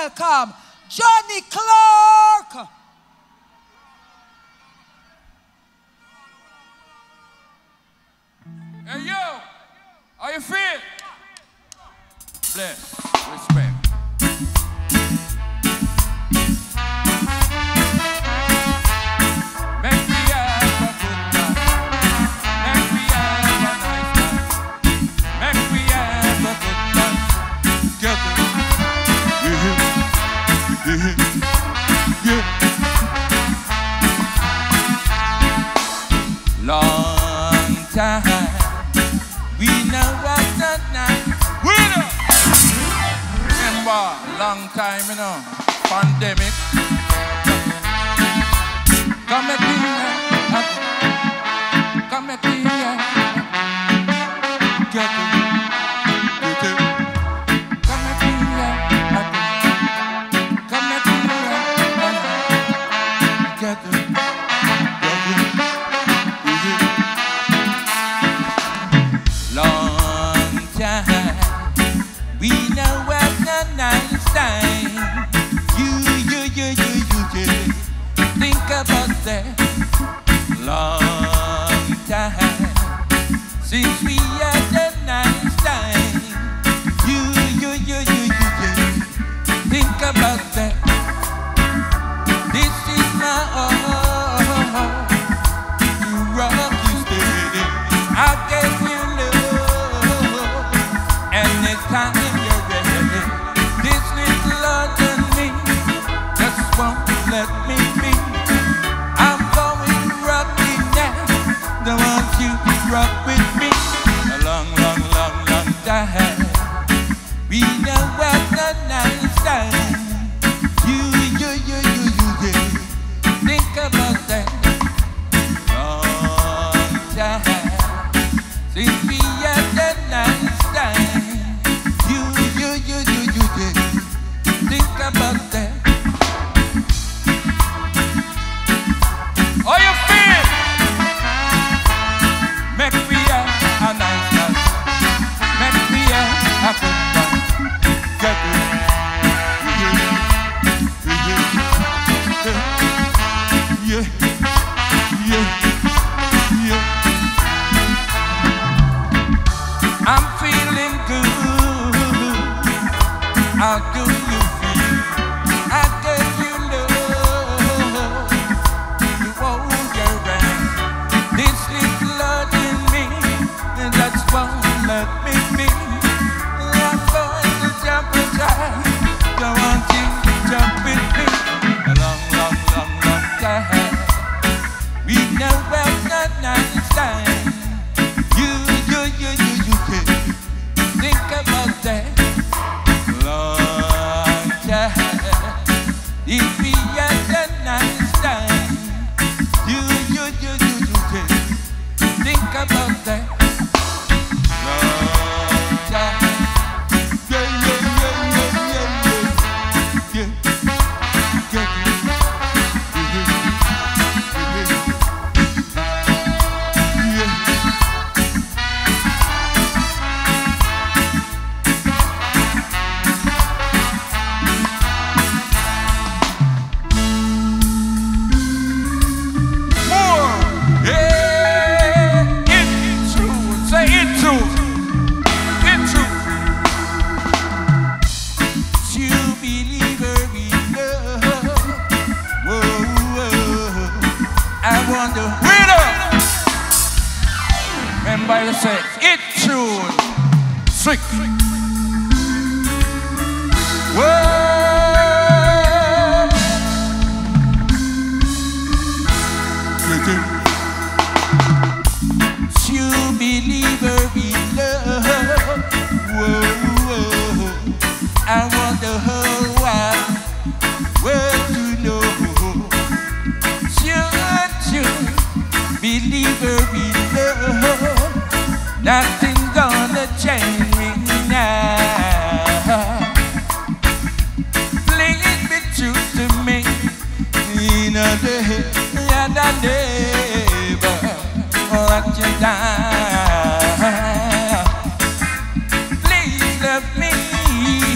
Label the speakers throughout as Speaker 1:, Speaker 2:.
Speaker 1: welcome Johnny Clarke.
Speaker 2: Hey, yo, how you feel? Bless, respect. yeah. Long time we know night. Remember, long time you know, pandemic. get the Please love me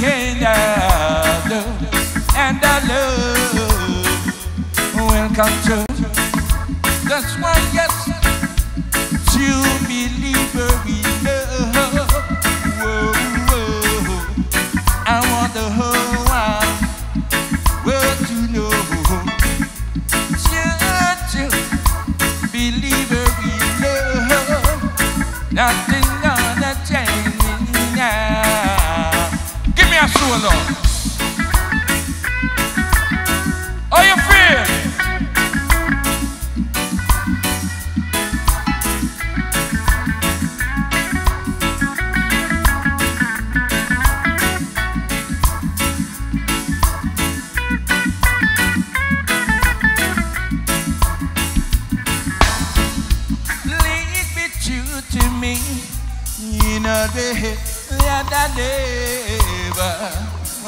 Speaker 2: and I love and I love come true. Know the that I never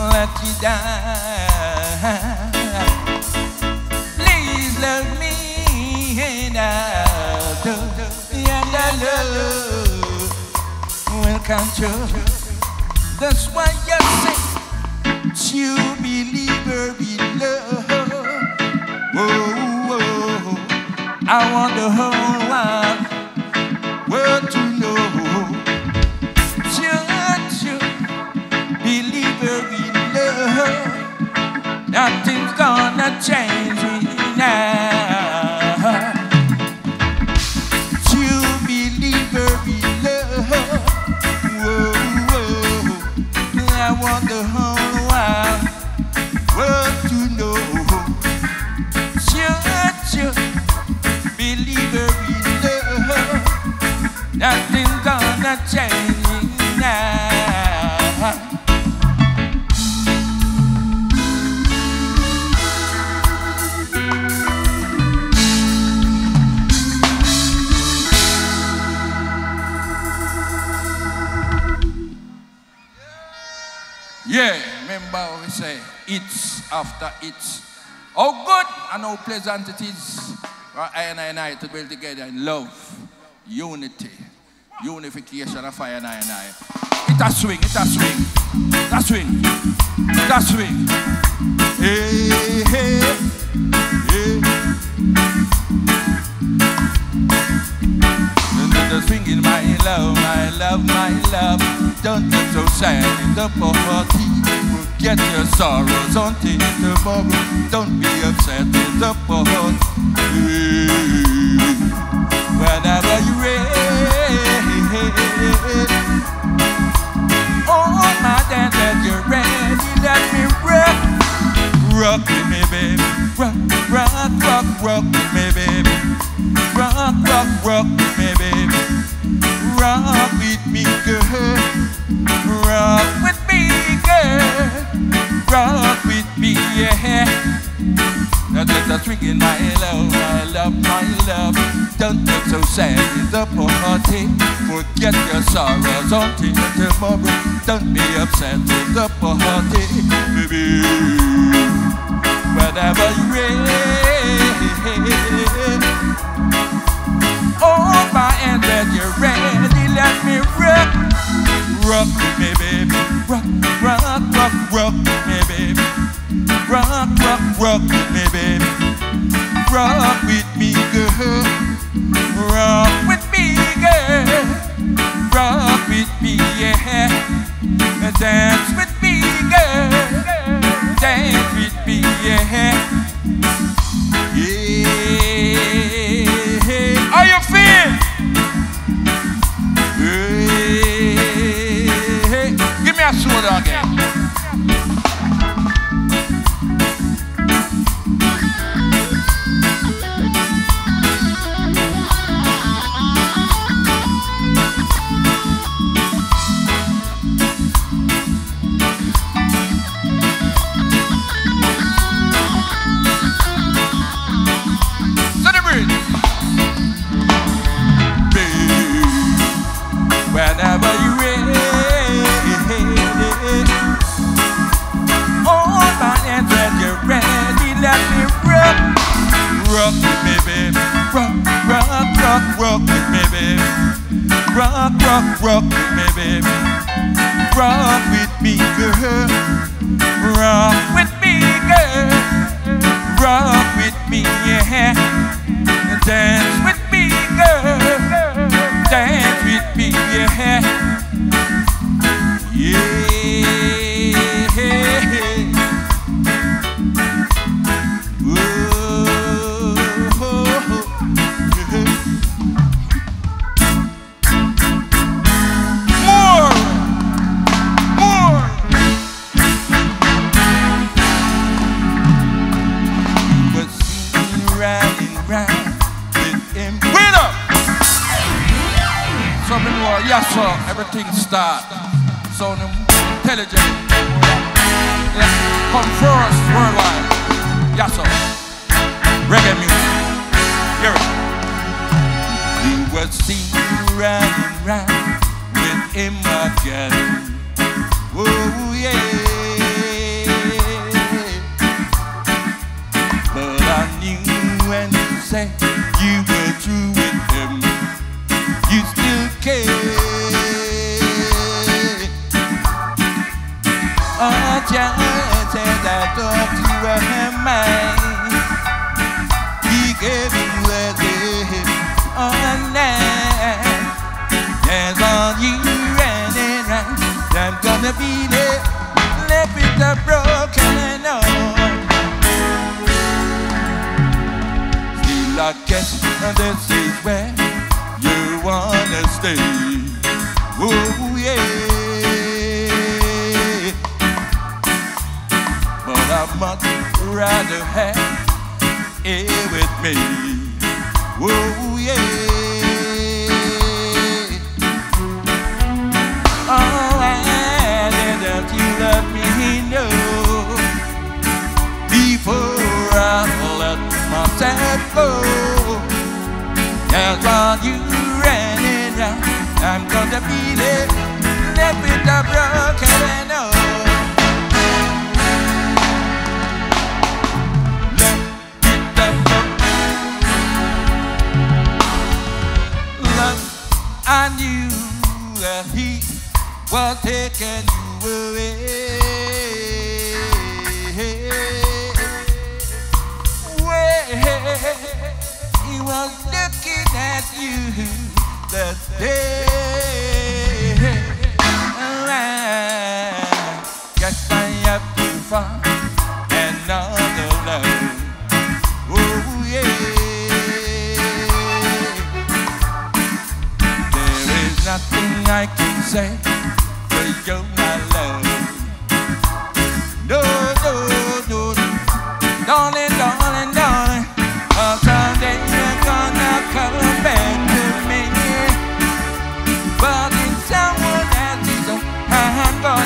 Speaker 2: let you down. Please love me and I'll do and I love will come true. That's why you say you believer in love. Whoa, oh, oh, whoa. Oh. I want the whole wide world to me now. You believer in love. Whoa, whoa. I want the whole world to know. You believer in love. Nothing gonna change after it's. How good and how pleasant it is for I and I and I to dwell together in love, unity, unification of I and I and I. It a swing, it a swing, it a swing, it a swing. Hey, hey, hey. The swinging, my love, my love, my love. Don't get so sad the party. Forget your sorrows until tomorrow. Don't be upset in the party. Whenever you're ready. Oh, my dad, that you're ready. Let me rock. Rock with me, baby. Rock, rock, rock, rock with me, baby. Rock, rock, rock with me, Just a swinging my love, my love, my love. Don't look so sad in the party. Forget your sorrows until tomorrow. Don't be upset in the party, baby. Whenever you're ready. Oh, my and that you're ready, let me rock. Rock me, baby. Rock, rock, rock, rock me, baby. Rock, rock, rock with me, baby. Rock with me, girl. Rock with me, girl. Rock with me, yeah. Dance with me, girl. Dance with me, yeah. Rock, rock, with me, baby. Rock with me, girl. Rock with so everything start. So intelligent. Yeah. Come first worldwide. Yes, sir. Reggae music. Hear it. You were seen running round with him again. Oh, yeah. But I knew when you said you were through with him, you still care. Oh, said I thought you were mine. He gave you everything all night. There's on you running round. I'm gonna be there. Left with a broken heart. Still, I guess this is where wanna stay. Oh, yeah. But I much rather have it with me. Oh, yeah. Oh, and that I'm gonna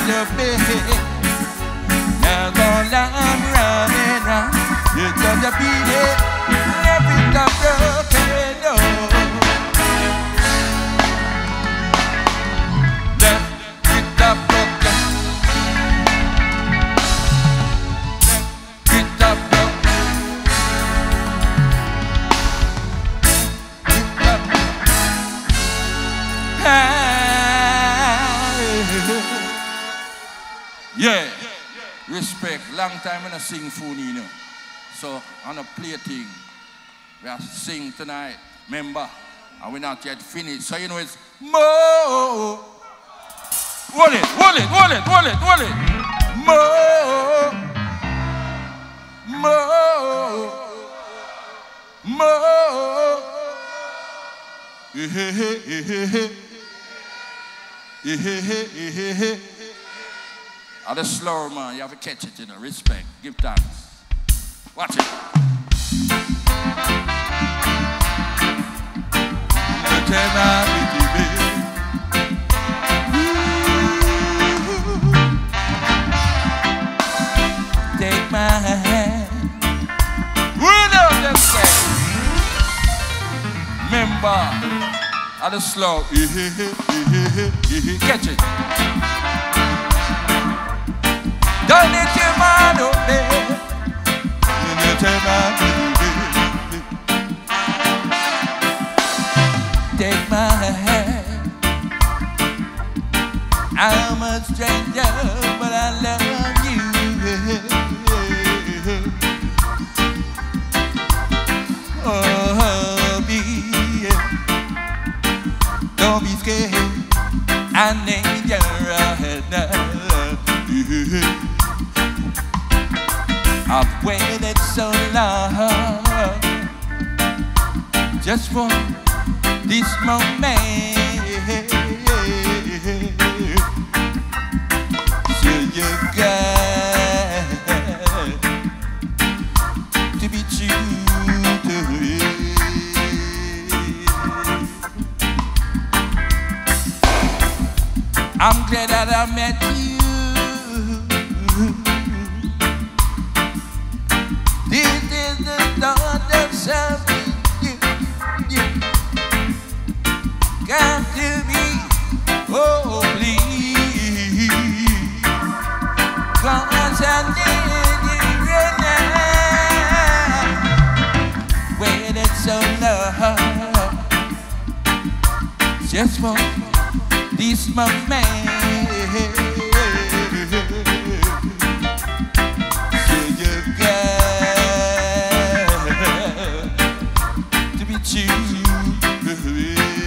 Speaker 2: I'm. Now all I'm running round, you're gonna be there. Every time Yeah. Respect. Long time when I sing Funi, you know. So on a play thing. We are sing tonight. Remember? And we're not yet finished. So you know it's hold it, hold it. More. More. More. Are the slow man, you have to catch it, you know. Respect. Give thanks. Watch it. Take my hand. Run up that way. Remember, I the slow. Catch it. Don't let your mind obey. Long just for this moment. So you got to be true to it. I met Just for this moment. Got to be true.